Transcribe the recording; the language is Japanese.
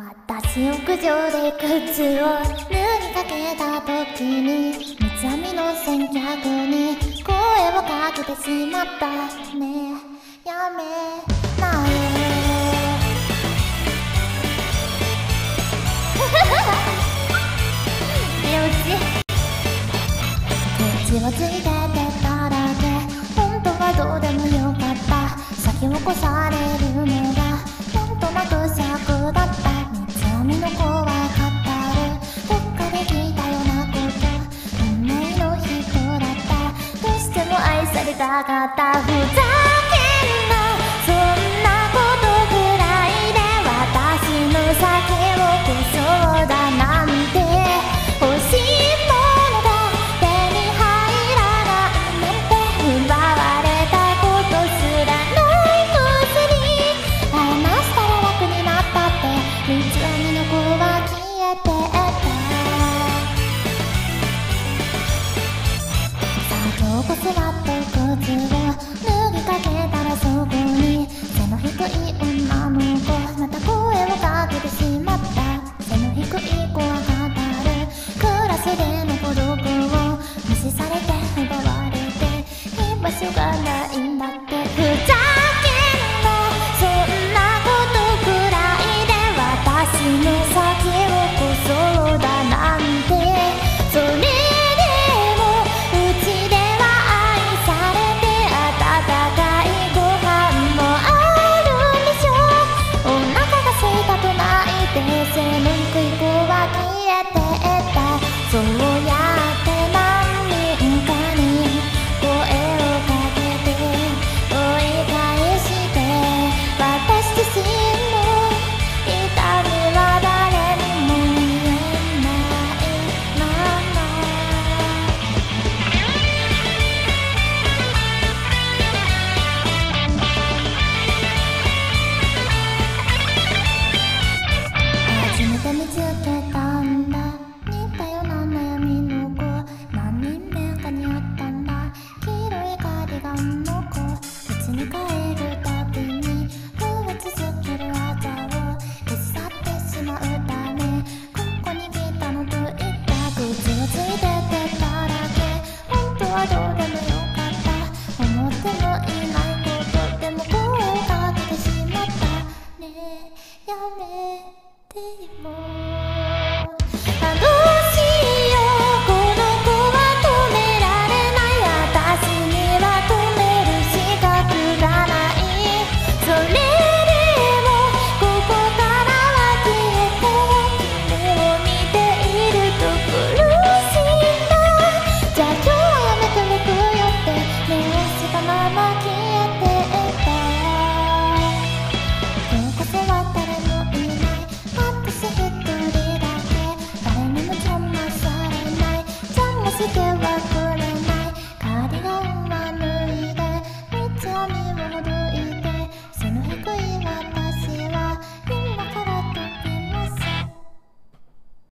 私屋上で靴を脱ぎかけた時に三つ編みの先客に声をかけてしまったね。やめない寝 落ち。口をついててただけ本当はどうでもよかった。先を越されるのがされたかったふざけんなそんなことぐらいで私の酒を消そうだなんて欲しいものが手に入らないなんて奪われたことすらないくせに話したら楽になったって三つ編みの子は消えてったさあ今日こそはでの孤独を無視されて奪われて居場所がないんだって。ふざけんなそんなことくらいで私の先を越そうだなんて。それでもうちでは愛されて温かいご飯もあるんでしょ。お腹が空いたと泣いて背の低い子は消えて。your